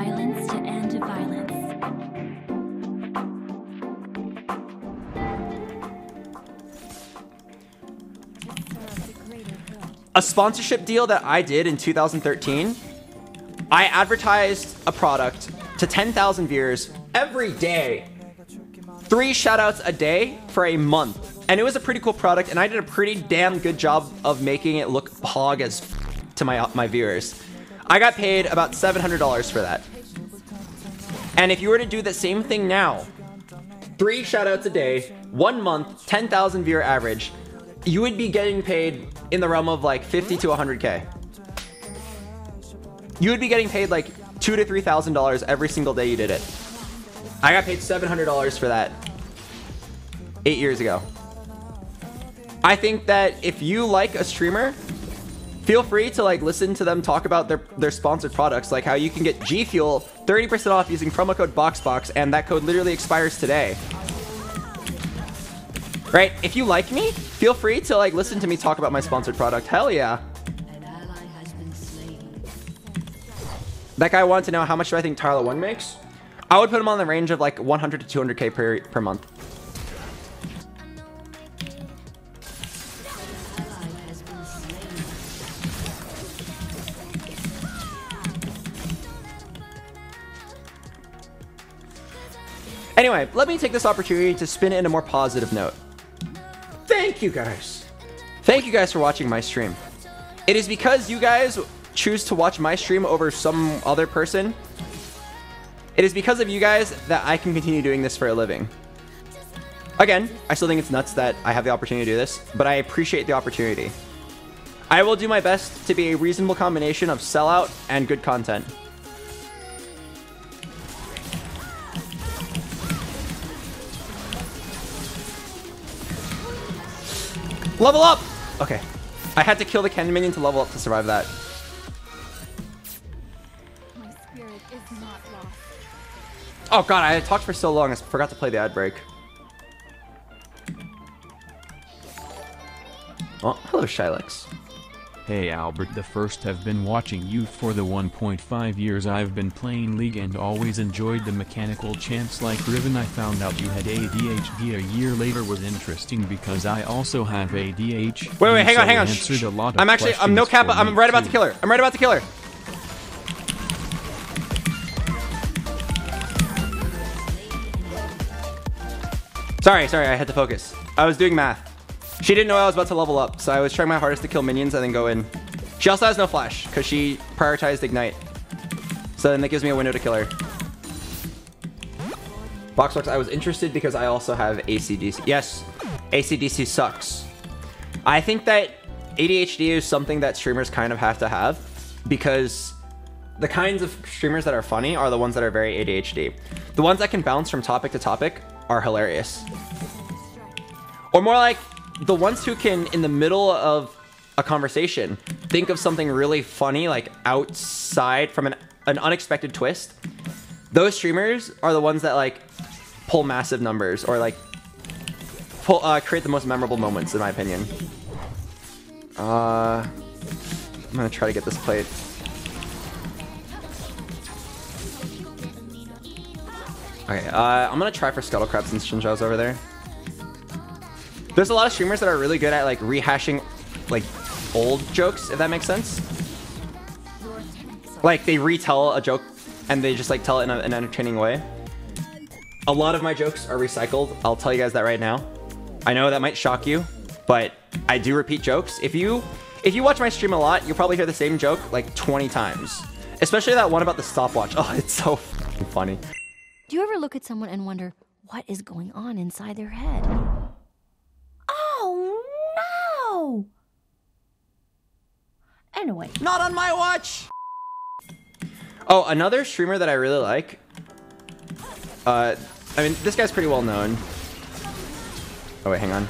violence to end violence. a sponsorship deal that I did in 2013, I advertised a product to 10,000 viewers every day. Three shoutouts a day for a month. And it was a pretty cool product, and I did a pretty damn good job of making it look hog as to my, my viewers. I got paid about $700 for that. And if you were to do the same thing now, three shoutouts a day, one month, 10,000 viewer average, you would be getting paid in the realm of like 50 to 100k. You would be getting paid like two to three thousand dollars every single day you did it. I got paid seven hundred dollars for that eight years ago. I think that if you like a streamer, feel free to like listen to them talk about their their sponsored products, like how you can get G Fuel 30% off using promo code BoxBox, and that code literally expires today. Right? If you like me, feel free to like listen to me talk about my sponsored product. Hell yeah. That guy wanted to know how much do I think Tyler1 makes? I would put him on the range of like 100 to 200k per per month. Anyway, let me take this opportunity to spin it in a more positive note. Thank you guys. Thank you guys for watching my stream. It is because you guys choose to watch my stream over some other person. It is because of you guys that I can continue doing this for a living. Again, I still think it's nuts that I have the opportunity to do this, but I appreciate the opportunity. I will do my best to be a reasonable combination of sellout and good content. Level up! Okay. I had to kill the cannon minion to level up to survive that. My spirit is not lost. Oh god, I had talked for so long, I forgot to play the ad break. Oh, hello, Shylex. Hey Albert the first have been watching you for the 1.5 years I've been playing League and always enjoyed the mechanical champs like Riven I found out you had ADHD a year later was interesting because I also have ADHD Wait, wait, hang on, hang on. answered a lot of I'm actually, I'm no cap, I'm right about to kill her. I'm right about to kill her. Sorry, sorry, I had to focus. I was doing math. She didn't know I was about to level up, so I was trying my hardest to kill minions and then go in. She also has no flash, because she prioritized Ignite. So then that gives me a window to kill her. Boxbox, I was interested because I also have ACDC. Yes, ACDC sucks. I think that ADHD is something that streamers kind of have to have because the kinds of streamers that are funny are the ones that are very ADHD. The ones that can bounce from topic to topic are hilarious. Or more like the ones who can, in the middle of a conversation, think of something really funny, like outside from an, an unexpected twist. Those streamers are the ones that like pull massive numbers or like pull, uh, create the most memorable moments, in my opinion. Uh, I'm gonna try to get this played. Okay, uh, I'm gonna try for Scuttlecrab since Xin Zhao's over there. There's a lot of streamers that are really good at like rehashing like old jokes, if that makes sense. Like they retell a joke and they just like tell it in a, an entertaining way. A lot of my jokes are recycled. I'll tell you guys that right now. I know that might shock you, but I do repeat jokes. If you if you watch my stream a lot, you'll probably hear the same joke like 20 times. Especially that one about the stopwatch. Oh, it's so funny. Do you ever look at someone and wonder what is going on inside their head? Oh no! Anyway, Not on my watch. Oh, another streamer that I really like. Uh, I mean, this guy's pretty well known. Oh wait, hang on.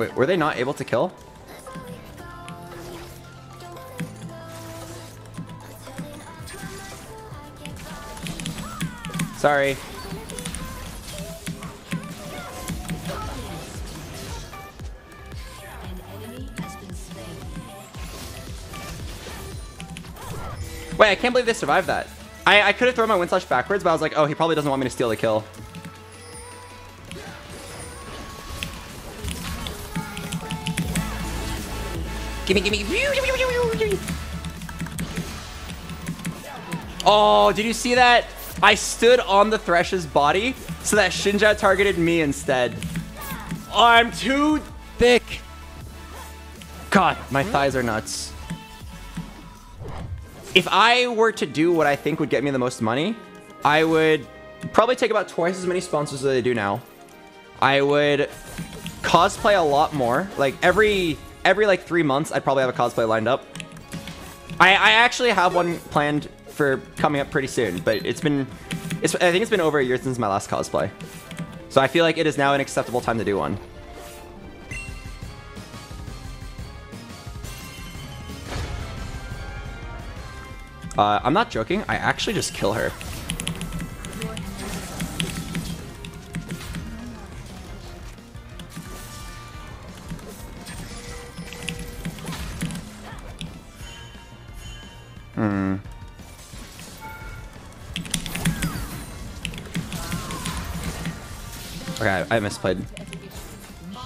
Wait, were they not able to kill? Sorry. Wait, I can't believe they survived that. I, I could have thrown my wind slash backwards, but I was like, oh, he probably doesn't want me to steal the kill. Gimme, gimme. Oh, did you see that? I stood on the Thresh's body so that Xin Zhao targeted me instead. Oh, I'm too thick. God, my thighs are nuts. If I were to do what I think would get me the most money, I would probably take about twice as many sponsors as I do now. I would cosplay a lot more. Like every every like three months, I'd probably have a cosplay lined up. I, I actually have one planned for coming up pretty soon, but it's been, it's, I think it's been over a year since my last cosplay. So I feel like it is now an acceptable time to do one. Uh, I'm not joking. I actually just kill her. Okay, I misplayed.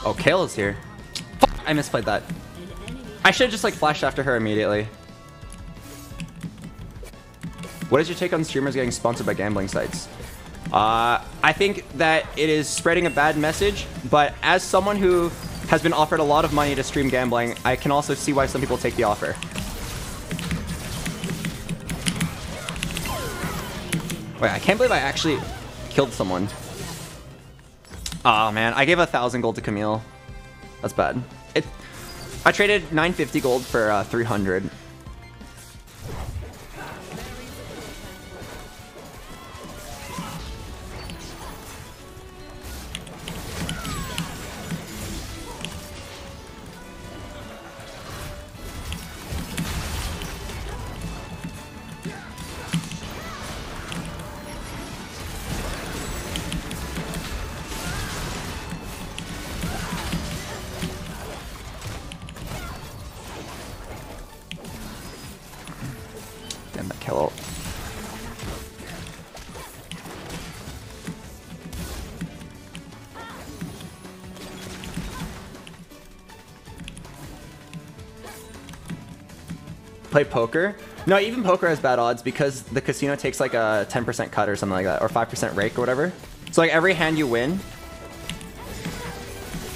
Oh, Kayle is here. I misplayed that. I should have just like flashed after her immediately. What is your take on streamers getting sponsored by gambling sites? Uh, I think that it is spreading a bad message, but as someone who has been offered a lot of money to stream gambling, I can also see why some people take the offer. Wait, I can't believe I actually killed someone. Oh man, I gave a thousand gold to Camille. That's bad. It. I traded 950 gold for uh, 300. Damn that kill. Play poker? No, even poker has bad odds because the casino takes like a 10% cut or something like that, or 5% rake or whatever. So like every hand you win.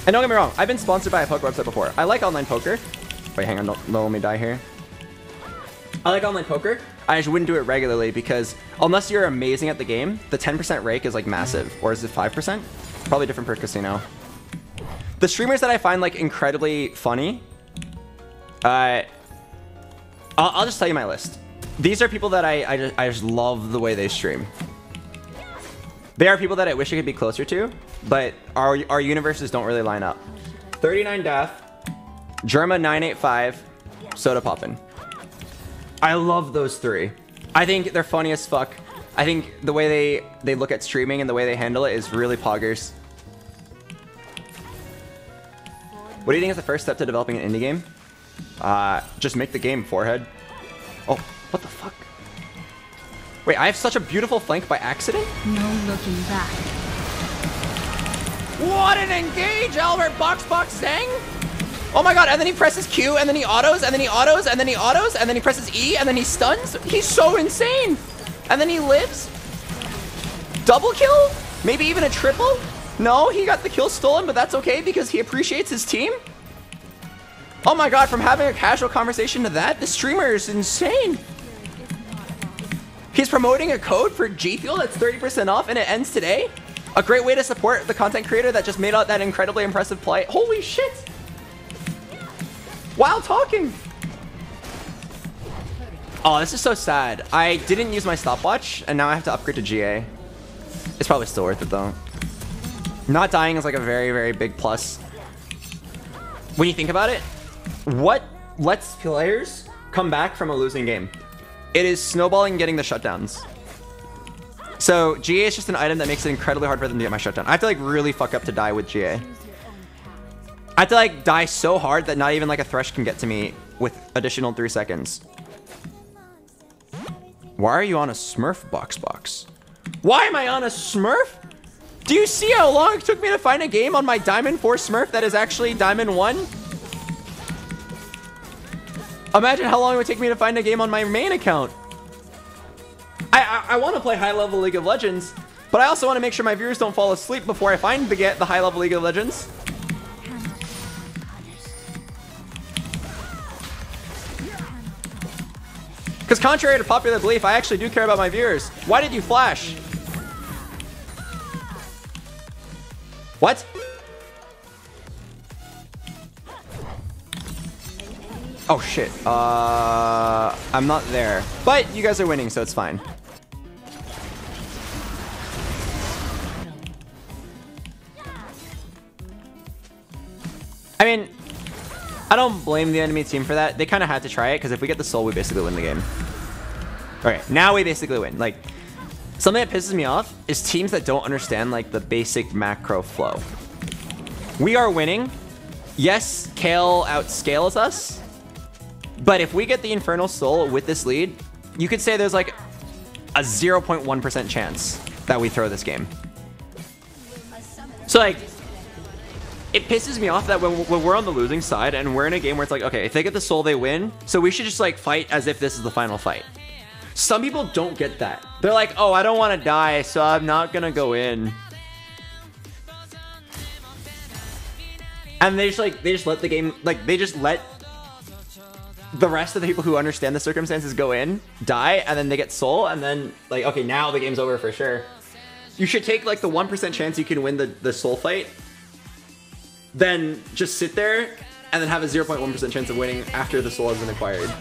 And don't get me wrong, I've been sponsored by a poker website before. I like online poker. Wait, hang on, don't, don't let me die here. I like online poker. I just wouldn't do it regularly because unless you're amazing at the game, the 10% rake is like massive. Or is it 5%? Probably different per casino. The streamers that I find like incredibly funny, uh, I'll, I'll just tell you my list. These are people that I, I, just, I just love the way they stream. They are people that I wish I could be closer to, but our, our universes don't really line up. 39daph, Germa 985, Sodapoppin. I love those three. I think they're funny as fuck. I think the way they, they look at streaming and the way they handle it is really poggers. What do you think is the first step to developing an indie game? Uh, just make the game, forehead. Oh, what the fuck? Wait, I have such a beautiful flank by accident? No looking back. What an engage, Albert! Box, box, zang! Oh my god, and then he presses Q, and then he autos, and then he autos, and then he autos, and then he presses E, and then he stuns. He's so insane! And then he lives. Double kill? Maybe even a triple? No, he got the kill stolen, but that's okay because he appreciates his team? Oh my god, from having a casual conversation to that, the streamer is insane! He's promoting a code for G Fuel that's 30% off and it ends today? A great way to support the content creator that just made out that incredibly impressive play. Holy shit! While talking! Oh, this is so sad. I didn't use my stopwatch, and now I have to upgrade to GA. It's probably still worth it, though. Not dying is like a very, very big plus. when you think about it, what lets players come back from a losing game? It is snowballing getting the shutdowns. So GA is just an item that makes it incredibly hard for them to get my shutdown. I have to like really fuck up to die with GA. I have to like die so hard that not even like a thresh can get to me with additional three seconds. Why are you on a Smurf box box? Why am I on a Smurf? Do you see how long it took me to find a game on my Diamond 4 Smurf that is actually Diamond 1? Imagine how long it would take me to find a game on my main account. I, I, I want to play high level League of Legends, but I also want to make sure my viewers don't fall asleep before I find the get the high level League of Legends. Because contrary to popular belief, I actually do care about my viewers. Why did you flash? What? Oh shit. Uh, I'm not there. But you guys are winning, so it's fine. I mean, I don't blame the enemy team for that. They kind of had to try it because if we get the soul, we basically win the game. Okay, now we basically win. Like, something that pisses me off is teams that don't understand like the basic macro flow. We are winning. Yes, Kayle outscales us. But if we get the Infernal Soul with this lead, you could say there's like a 0.1% chance that we throw this game. So like, it pisses me off that when, when we're on the losing side and we're in a game where it's like, okay, if they get the soul, they win. So we should just like fight as if this is the final fight. Some people don't get that. They're like, oh, I don't want to die, so I'm not gonna go in. And they just like, they just let the game, like they just let the rest of the people who understand the circumstances go in, die, and then they get soul, and then like, okay, now the game's over for sure. You should take like the 1% chance you can win the, the soul fight then just sit there and then have a 0.1% chance of winning after the soul has been acquired.